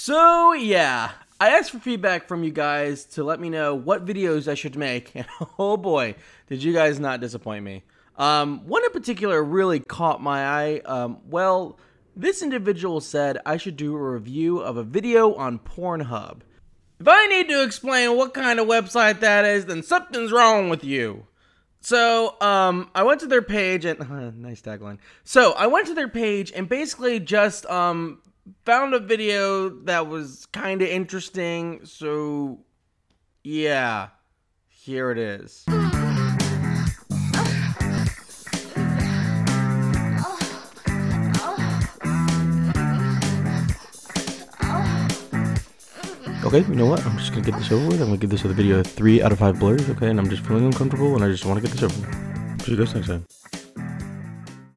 So, yeah, I asked for feedback from you guys to let me know what videos I should make. And oh boy, did you guys not disappoint me. Um, one in particular really caught my eye. Um, well, this individual said I should do a review of a video on Pornhub. If I need to explain what kind of website that is, then something's wrong with you. So, um, I went to their page and nice tagline. So, I went to their page and basically just um found a video that was kind of interesting. So, yeah, here it is. Okay, you know what? I'm just gonna get this over with. I'm gonna give this other video a 3 out of 5 blurs, okay? And I'm just feeling uncomfortable and I just wanna get this over with. See you guys next time.